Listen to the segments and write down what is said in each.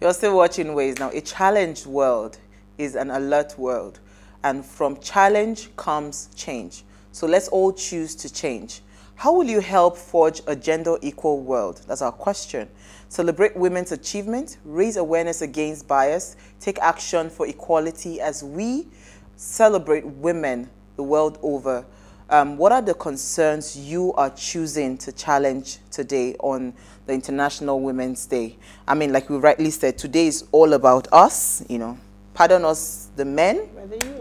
You're still watching Ways now. A challenged world is an alert world. And from challenge comes change. So let's all choose to change. How will you help forge a gender equal world? That's our question. Celebrate women's achievement, raise awareness against bias, take action for equality as we celebrate women the world over. Um, what are the concerns you are choosing to challenge today on the International Women's Day? I mean, like we rightly said, today is all about us, you know. Pardon us, the men.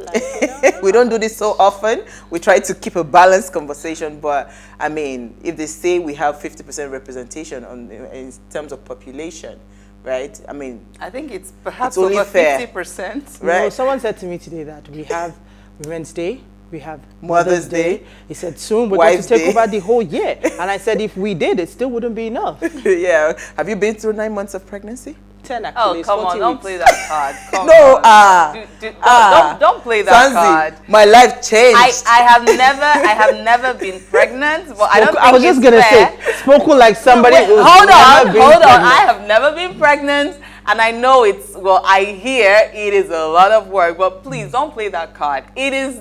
Like we don't do this so often. We try to keep a balanced conversation, but I mean, if they say we have 50% representation on in terms of population, right? I mean, I think it's perhaps it's over fair, 50%. Right? No, someone said to me today that we have Women's Day, we have Mother's, Mother's Day. Day. He said, soon we're Wife's going to take Day. over the whole year. and I said, if we did, it still wouldn't be enough. yeah. Have you been through nine months of pregnancy? Ten actually. Oh, come on, weeks. don't play that card. Come no, ah. Uh, do, do, ah. Don't, don't, play that Sanzi, card. My life changed. I, I have never, I have never been pregnant. But Spoke, I don't I was just going to say, spoken like somebody no, wait, Hold on, hold on. I have never been pregnant. And I know it's, well, I hear it is a lot of work, but please don't play that card. It is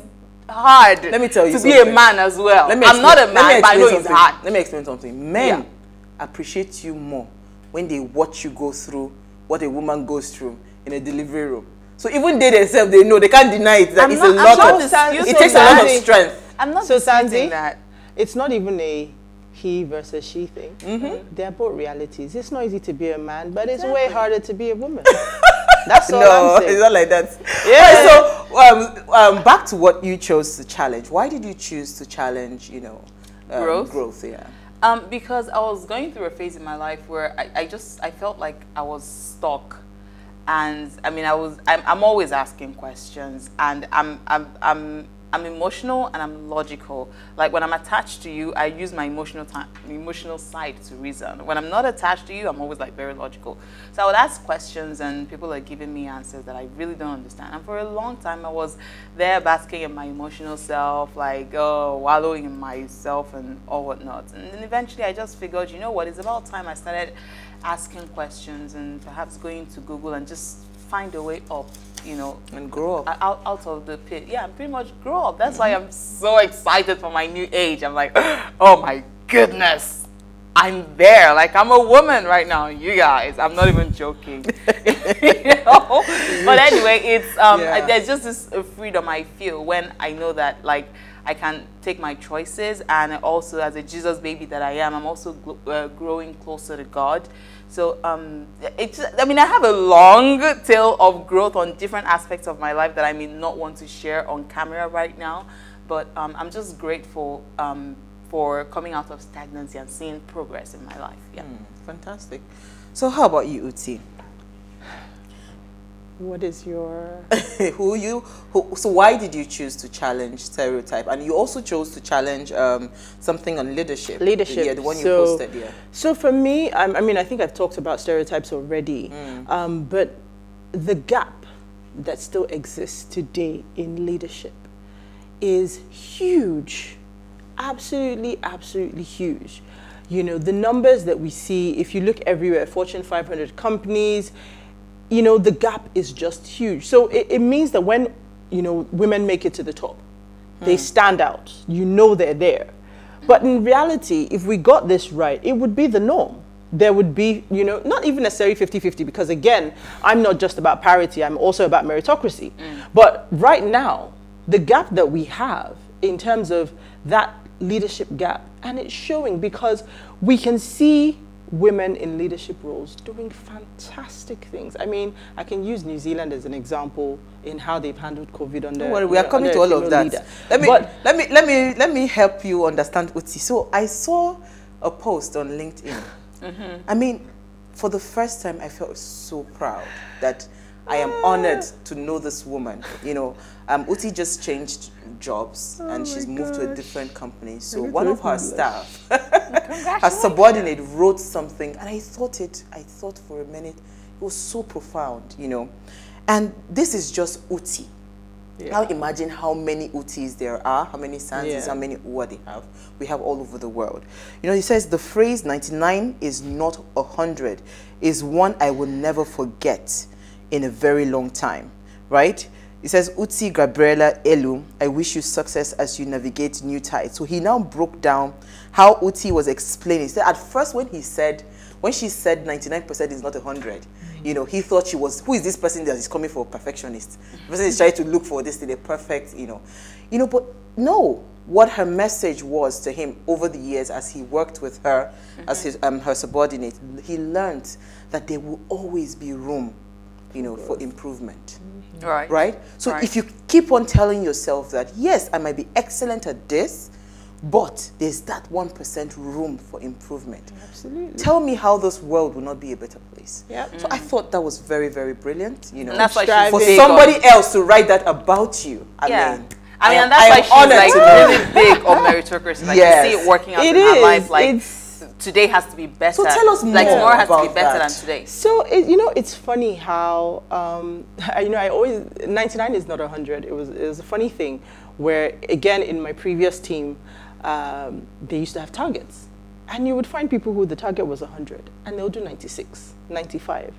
hard let me tell you to something. be a man as well. Let me I'm not a man, but I know something. it's hard. Let me explain something. Men yeah. appreciate you more when they watch you go through what a woman goes through in a delivery room. So even they themselves, they know, they can't deny it. That I'm it's not, a lot of, it takes a lot of strength. I'm not so saying that. It's not even a he versus she thing. Mm -hmm. They're both realities. It's not easy to be a man, but it's way harder to be a woman. That's all no, I'm saying. it's not like that. Yeah. Right, so um, um, back to what you chose to challenge. Why did you choose to challenge, you know, um, growth? Growth, yeah. Um, because I was going through a phase in my life where I, I just I felt like I was stuck and I mean I was I'm, I'm always asking questions and I'm I'm I'm I'm emotional and I'm logical. Like when I'm attached to you, I use my emotional emotional side to reason. When I'm not attached to you, I'm always like very logical. So I would ask questions and people are giving me answers that I really don't understand. And for a long time, I was there basking in my emotional self, like oh, wallowing in myself and all whatnot. And then eventually, I just figured, you know what? It's about time I started asking questions and perhaps going to Google and just find a way up you know. And grow up. Out, out of the pit. Yeah and pretty much grow up. That's mm -hmm. why i'm so excited for my new age. I'm like oh my goodness i'm there like i'm a woman right now you guys i'm not even joking you know? but anyway it's um yeah. there's just this freedom i feel when i know that like I can take my choices and also as a Jesus baby that I am, I'm also uh, growing closer to God. So um, it's, I mean, I have a long tail of growth on different aspects of my life that I may not want to share on camera right now. But um, I'm just grateful um, for coming out of stagnancy and seeing progress in my life. Yeah. Mm, fantastic. So how about you, Uti? What is your... who you... Who, so why did you choose to challenge stereotype? And you also chose to challenge um, something on leadership. Leadership. Yeah, the one you so, posted, yeah. So for me, I, I, mean, I think I've talked about stereotypes already. Mm. Um, but the gap that still exists today in leadership is huge. Absolutely, absolutely huge. You know, the numbers that we see, if you look everywhere, Fortune 500 companies, you know, the gap is just huge. So it, it means that when, you know, women make it to the top, hmm. they stand out. You know they're there. But in reality, if we got this right, it would be the norm. There would be, you know, not even necessarily 50-50 because again, I'm not just about parity, I'm also about meritocracy. Mm. But right now, the gap that we have in terms of that leadership gap, and it's showing because we can see women in leadership roles doing fantastic things. I mean, I can use New Zealand as an example in how they've handled COVID on Don't worry, we are coming to all of that. Leader. Let me, but, let me let me let me help you understand Uti. So I saw a post on LinkedIn. Mm -hmm. I mean, for the first time, I felt so proud that I am honored to know this woman. You know, um, Uti just changed jobs oh and she's moved gosh. to a different company. So one of her staff, her subordinate, wrote something, and I thought it. I thought for a minute, it was so profound. You know, and this is just Uti. Yeah. Now imagine how many Utis there are, how many Sansis, Yeah. how many Uwa they have. We have all over the world. You know, he says the phrase 99 is not 100 is one I will never forget in a very long time, right? He says, Uti Gabriela Ellu, I wish you success as you navigate new tides. So he now broke down how Uti was explaining. He said, at first when he said, when she said 99% is not 100, you know, he thought she was, who is this person that is coming for a perfectionist? The person is trying to look for this thing, a perfect, you know. You know, but no, what her message was to him over the years as he worked with her as his, um, her subordinate, he learned that there will always be room, you know, for improvement mm-hmm. Right. right? So Right. if you keep on telling yourself that, yes, I might be excellent at this, but there's that 1% room for improvement. Absolutely. Tell me how this world will not be a better place. Yep. So I thought that was very, very brilliant, you know. And that's why she's for big on- somebody else to write that about you, I yeah. mean, I mean, am- and that's I why she's like really big on meritocracy. Like Yes. you see it working out It in her life. Like It's- today has to be better. So tell us Like more tomorrow has to be better that. than today. So it, you know, it's funny how um, I- you know I always 99 is not 100. It was it was a funny thing where again in my previous team um, they used to have targets, and you would find people who the target was 100 and they'll do 96, 95,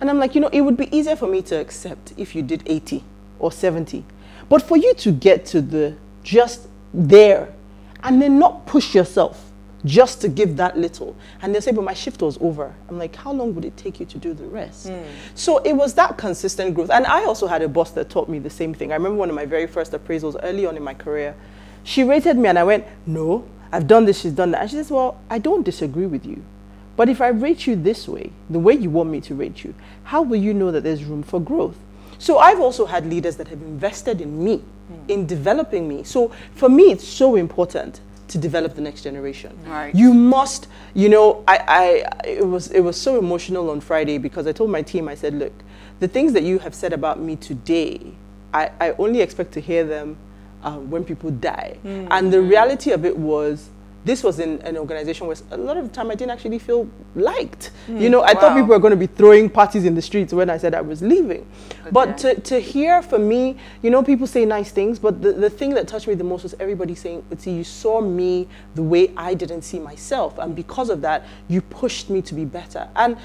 and I'm like, you know, it would be easier for me to accept if you did 80 or 70, but for you to get to the just there and then not push yourself just to give that little. And they'll say, but my shift was over. I'm like, how long would it take you to do the rest? Hmm. So it was that consistent growth. And I also had a boss that taught me the same thing. I remember one of my very first appraisals early on in my career. She rated me and I went, no, I've done this, she's done that. And she says, well, I don't disagree with you. But if I rate you this way, the way you want me to rate you, how will you know that there's room for growth? So I've also had leaders that have invested in me, hmm. in developing me. So for me, it's so important to develop the next generation. Right. You must, you know, I, I, it was, it was so emotional on Friday because I told my team, I said, look, the things that you have said about me today, I, I only expect to hear them uh, when people die. And the reality of it was, this was in an organization where a lot of the time I didn't actually feel liked. Hmm. You know, I thought people were going to be throwing parties in the streets when I said I was leaving. But to, to hear for me, you know, people say nice things, but the, the thing that touched me the most was everybody saying, see, you saw me the way I didn't see myself. And because of that, you pushed me to be better. And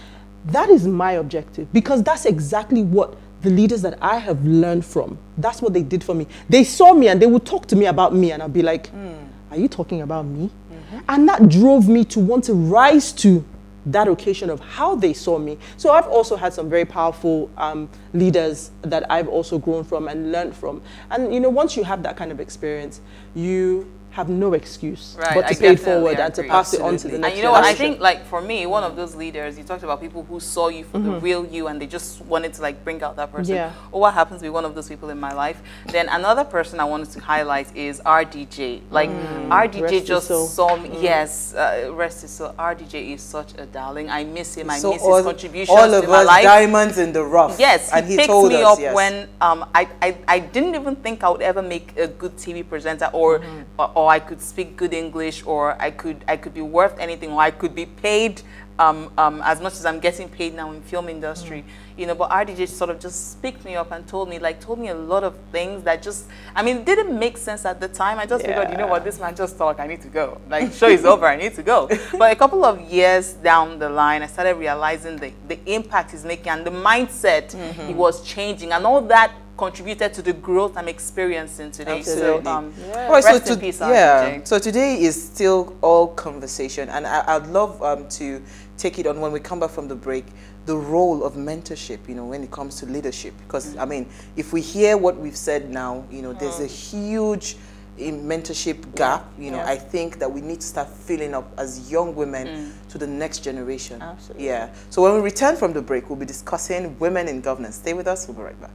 that is my objective because that's exactly what the leaders that I have learned from, that's what they did for me. They saw me and they would talk to me about me, and I'd be like, hmm. Are you talking about me? And that drove me to want to rise to that occasion of how they saw me. So I've also had some very powerful um, leaders that I've also grown from and learned from. And you know, once you have that kind of experience, you have no excuse Right, but to I pay it definitely forward and to agree. pass it on to the Absolutely. next And you know what? I think like for me, one of those leaders, you talked about people who saw you for the real you and they just wanted to like bring out that person. Yeah. Or what happens to be one of those people in my life. Then another person I wanted to highlight is RDJ. Like Rest RDJ his just soul. saw me. Yes, uh, rest is so, RDJ is such a darling. I miss him. I So miss all, his contributions all of to my us life. diamonds in the rough. Yes, he, and he picked told me us, up yes. when um, I, I, I didn't even think I would ever make a good TV presenter or, Mm-hmm. or or I could speak good English or I could I could be worth anything or I could be paid um, um, as much as I'm getting paid now in film industry. Mm. You know, but RDJ sort of just picked me up and told me like told me a lot of things that just I mean didn't make sense at the time. I just figured, you know what, this man just talk, I need to go. Like show is over, I need to go. But a couple of years down the line, I started realizing the, the impact he's making and the mindset Mm-hmm. he was changing and all that contributed to the growth I'm experiencing today. Absolutely. So um, Yeah. Right, so to- peace, yeah. So today is still all conversation, and I, I'd love um, to take it on when we come back from the break. The role of mentorship, you know, when it comes to leadership, because I mean, if we hear what we've said now, you know, there's a huge mentorship gap. You know, Yeah. I think that we need to start filling up as young women to the next generation. Absolutely. Yeah. So when we return from the break, we'll be discussing women in governance. Stay with us. We'll be right back.